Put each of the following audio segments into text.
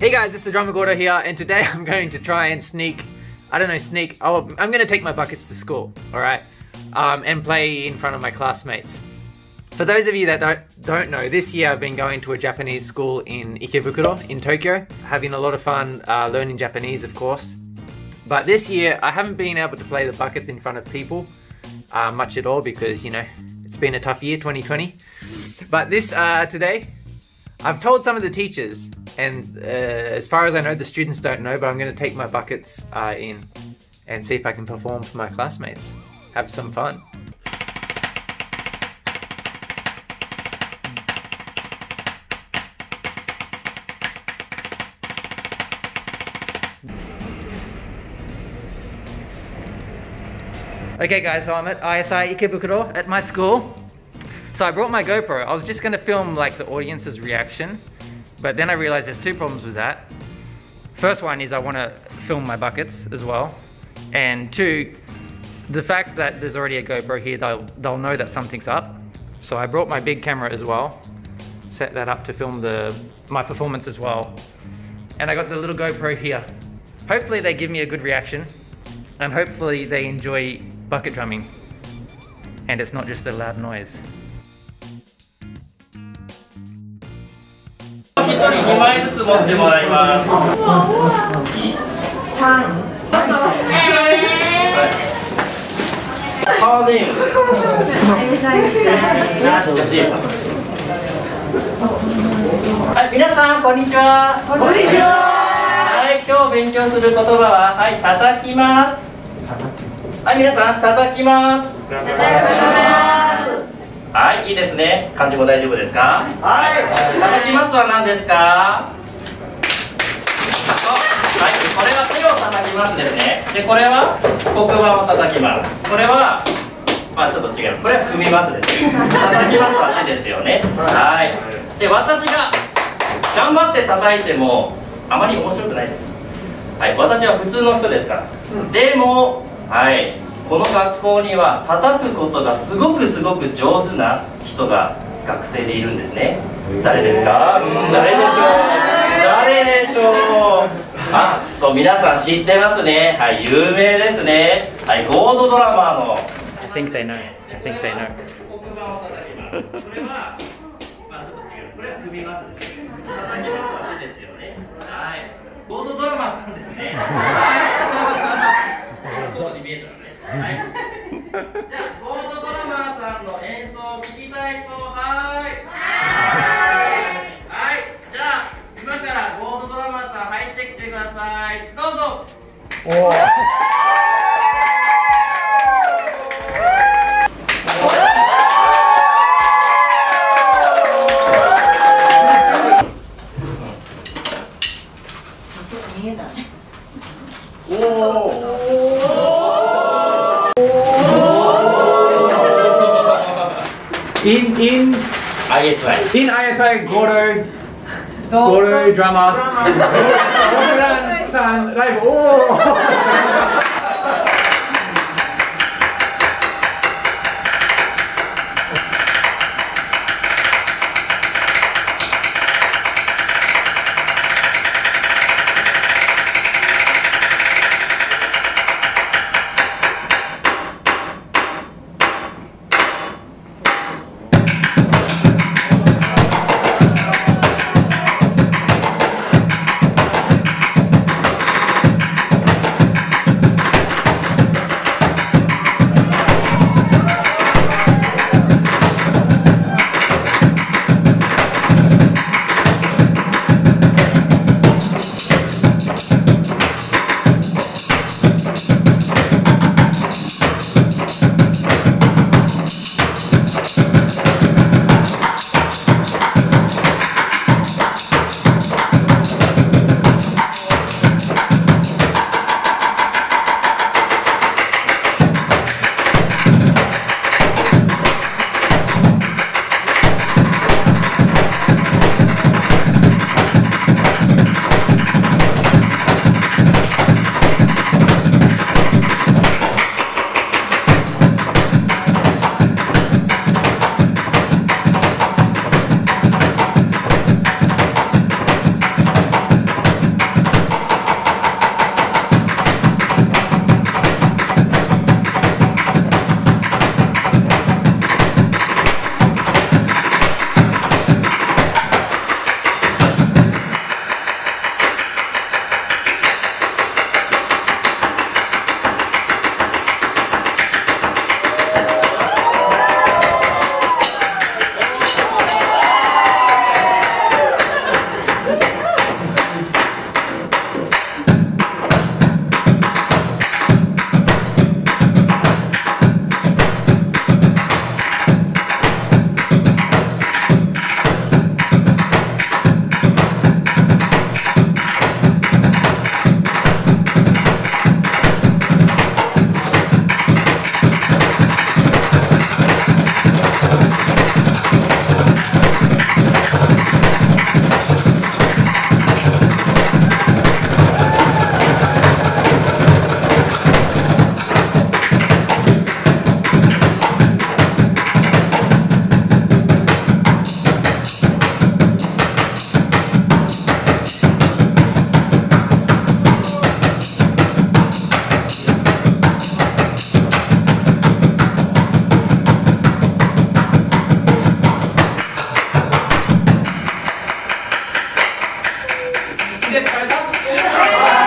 Hey guys, this is Drummer Gordo here, and today I'm going to try and sneak, I don't know, sneak, oh, I'm going to take my buckets to school, alright? Um, and play in front of my classmates. For those of you that don't, don't know, this year I've been going to a Japanese school in Ikebukuro in Tokyo, having a lot of fun uh, learning Japanese, of course. But this year I haven't been able to play the buckets in front of people uh, much at all because, you know, it's been a tough year, 2020. But this, uh, today, I've told some of the teachers, and uh, as far as I know, the students don't know, but I'm going to take my buckets uh, in and see if I can perform for my classmates. Have some fun. Okay guys, so I'm at ISI Ikebukuro at my school. So I brought my GoPro. I was just gonna film like the audience's reaction, but then I realized there's two problems with that. First one is I wanna film my buckets as well. And two, the fact that there's already a GoPro here, they'll, they'll know that something's up. So I brought my big camera as well, set that up to film the my performance as well. And I got the little GoPro here. Hopefully they give me a good reaction and hopefully they enjoy bucket drumming and it's not just a loud noise. 2枚ずつ持ってもらいます。ハーネーム。はい、皆さんこんにちは。こんにちは。はい、今日勉強する言葉ははい、叩きます。はい、皆さん叩きます。はい、いいですね。漢字も大丈夫ですか？はい。叩きますは何ですか？はい、これは手を叩きますですね。で、これは黒板を叩きます。これは。まあ、ちょっと違う。これは組みますですね。叩きますは手ですよね。はい。で、私が頑張って叩いてもあまり面白くないです。はい、私は普通の人ですから。でも、はい。この学校には叩くことがすごくすごく上手な人が学生でいるんですね。誰ですか？うん誰でしょう？誰でしょう？あそう皆さん知ってますね。はい有名ですね。はいゴードドラマーの。I think they know. I think they know. これはまあちょっと違うこれは組みます。叩きますは手です。よねはい。ゴードドラマーさんですね。はい。そうに見えたらね。はい。じゃあ、ゴードドラマーさんの演奏を聞きたい人、in in ISI in ISI 고를 고를 드라마 고란 산 라이브 오 ¿verdad?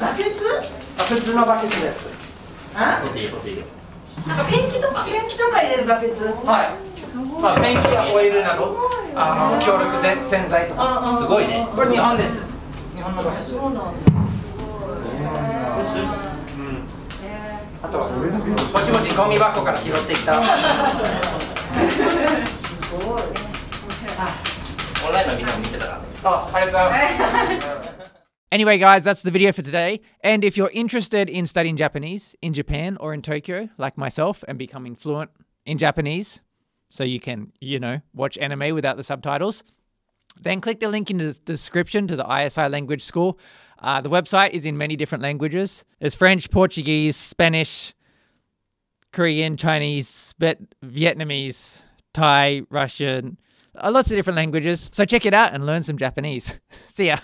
バケツ？普通のバケツです。あ？取っていいよ取っていいよ。なんかペンキとか？ペンキとか入れるバケツ？はい、まあ、ペンキやオイルなどあの強力洗洗剤とか。すごいね。これ日本です。日本のバケツです。そうなんだ。あとはぼちぼちゴミ箱から拾ってきた。オンラインのみんなも見てたからね Oh, Anyway, guys, that's the video for today. And if you're interested in studying Japanese in Japan or in Tokyo, like myself, and becoming fluent in Japanese, so you can, you know, watch anime without the subtitles, then click the link in the description to the ISI Language School. Uh, the website is in many different languages. There's French, Portuguese, Spanish, Korean, Chinese, Vietnamese, Thai, Russian, uh, lots of different languages. So check it out and learn some Japanese. See ya.